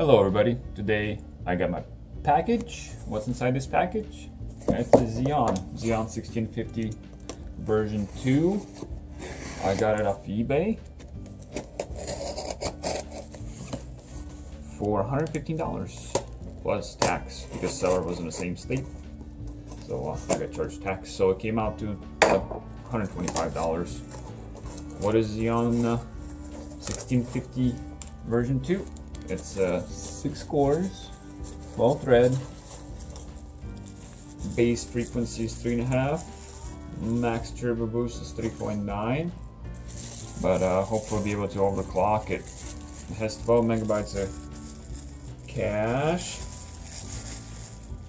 Hello everybody, today I got my package. What's inside this package? It's a Xeon, Xeon 1650 version 2. I got it off eBay for $115 plus tax because seller was in the same state. So uh, I got charged tax. So it came out to uh, $125. What is Xeon uh, 1650 version 2? It's uh, six cores, 12 thread. Base frequency is three and a half. Max turbo boost is 3.9. But uh, hopefully be able to overclock it. It has 12 megabytes of cache.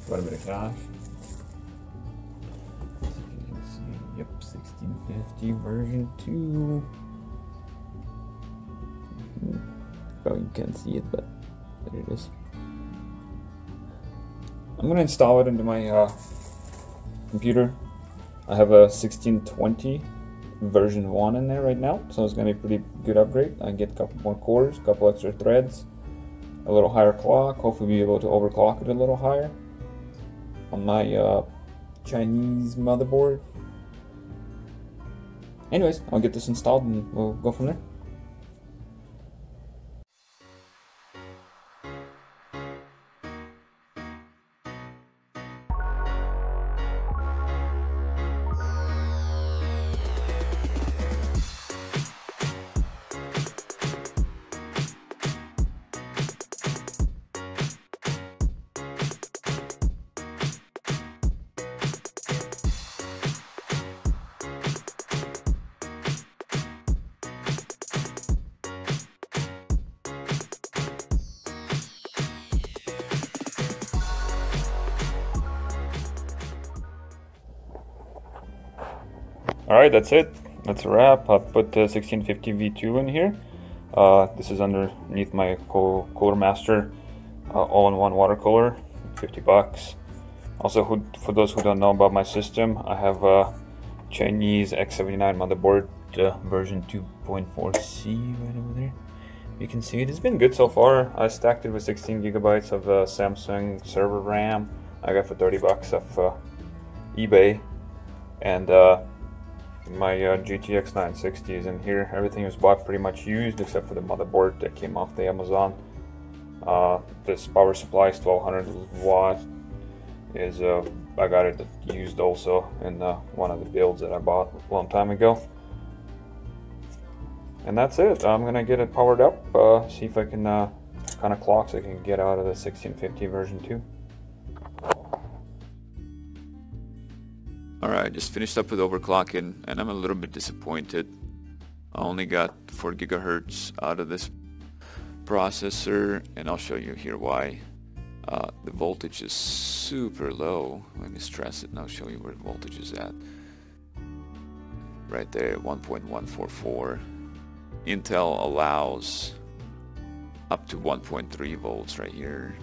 Quite a bit of cache. Yep, 1650 version 2. Oh, you can't see it, but there it is. I'm gonna install it into my uh, computer. I have a 1620 version 1 in there right now, so it's gonna be a pretty good upgrade. I get a couple more cores, a couple extra threads, a little higher clock, hopefully be able to overclock it a little higher on my uh, Chinese motherboard. Anyways, I'll get this installed and we'll go from there. Alright, that's it. That's a wrap. I put the 1650 V2 in here. Uh, this is underneath my Cooler Master uh, all-in-one water cooler, 50 bucks. Also, who, for those who don't know about my system, I have a Chinese X79 motherboard uh, version 2.4C right over there. You can see it. It's been good so far. I stacked it with 16 gigabytes of uh, Samsung server RAM. I got for 30 bucks off uh, eBay, and uh, my uh, GTX 960 is in here. Everything was bought pretty much used except for the motherboard that came off the Amazon. Uh, this power supply is 1200 watt. Is uh, I got it used also in uh, one of the builds that I bought a long time ago. And that's it. I'm gonna get it powered up. Uh, see if I can uh, kind of clocks I can get out of the 1650 version 2. Alright, just finished up with overclocking and I'm a little bit disappointed. I only got 4 gigahertz out of this processor and I'll show you here why. Uh, the voltage is super low. Let me stress it and I'll show you where the voltage is at. Right there, 1.144. Intel allows up to 1.3 volts right here.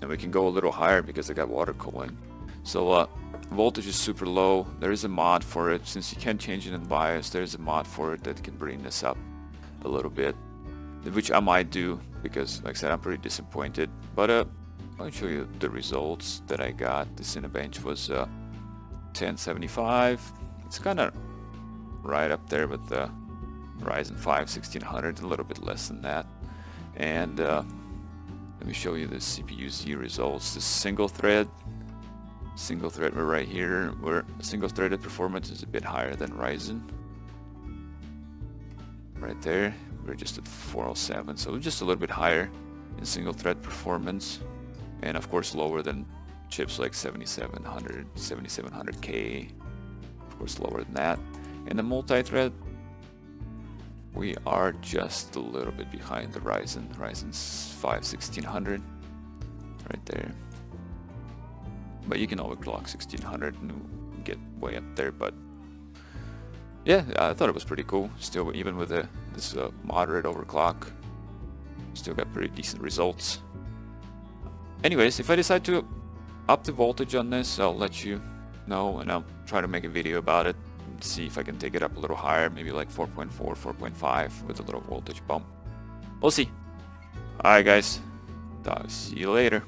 And we can go a little higher because I got water cooling. So uh, voltage is super low. There is a mod for it. Since you can't change it in BIOS, there's a mod for it that can bring this up a little bit, which I might do because, like I said, I'm pretty disappointed. But uh, I'll show you the results that I got. The Cinebench was uh, 1075. It's kind of right up there with the Ryzen 5 1600, a little bit less than that. And uh, let me show you the CPU Z results. The single thread, single thread we're right here, where single threaded performance is a bit higher than Ryzen. Right there, we're just at 407, so just a little bit higher in single thread performance, and of course lower than chips like 7700, 7700K, of course lower than that. And the multi-thread we are just a little bit behind the Ryzen. Ryzen's 5 1600 right there. But you can overclock 1600 and get way up there. But yeah, I thought it was pretty cool. Still, even with a, this uh, moderate overclock, still got pretty decent results. Anyways, if I decide to up the voltage on this, I'll let you know and I'll try to make a video about it see if I can take it up a little higher, maybe like 4.4, 4.5 with a little voltage bump. we'll see. Alright guys, see you later.